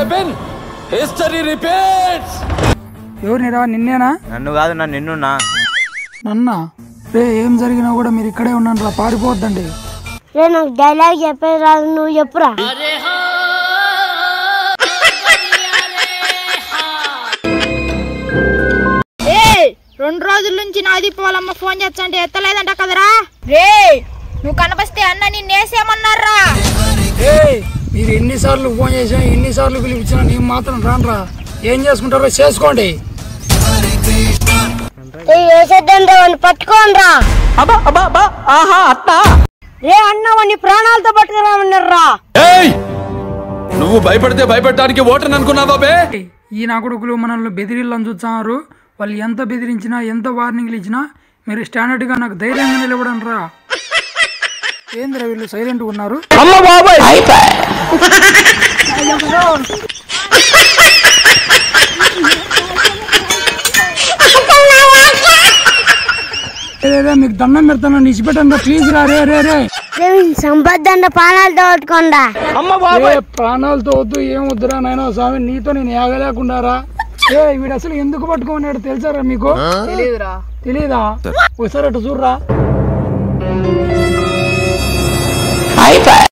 History repeats ఎవరినిరా నిన్నేనా? నన్ను కాదు నా నిన్నున్నా. నన్నా? రే ఏం జరిగినా కూడా మీరు ఇక్కడే ఉన్నాను రా పారిపోవద్దండి. రే నాకు డైలాగ్ చెప్పేది రాదు నువ్వు చెప్పురా. రెండు రోజుల నుంచి నాది పోలమ్మ ఫోన్ చేస్తంటే ఎత్తలేదంట కదరా? రే నువ్వు కనపస్తే అన్న నిన్నేసేమన్నారా? మీరు ఎన్నిసార్లు ఫోన్ చేసినా ఎన్నిసార్లు పిలిపించినా నేను మాత్రం రానురా. ఏం చేసుకుంటారో చేసుకోండి. పట్టుకోండి రా అన్న వాడిని ప్రాణాలతో పట్టుకురామన్నారా? ఏయ్! నువ్వు భయపడితే భయపెట్టడానికి ఓటని అనుకున్నావా బే? ఈ నా కొడుకులు మనల్ని బెదిరిల్లని చూస్తున్నారు. వాళ్ళు ఎంత బెదిరించినా ఎంత వార్నింగ్లు ఇచ్చినా మీరు స్టాండర్డ్గా నాకు ధైర్యంగా నిలబడండి రా ఏందిరా వీళ్ళు సైలెంట్గా ఉన్నారు? రే, రే, మీకు దండం పెడతాను? నిచ్చిపెట్టండి ప్లీజ్ రా రే రే రే. సంపద్దండ ప్రాణాలతో పట్టుకోండా ఏ ప్రాణాలతో వద్దు ఏం వద్దురా నాయన స్వామి? నీతో నేను ఆగలేకుండా రా. ఏ వీడు అసలు ఎందుకు పట్టుకోమన్నాడు తెలుసారా మీకు? తెలియదురా తెలీదా? ఒకసారి అటు చూడరా. iPad.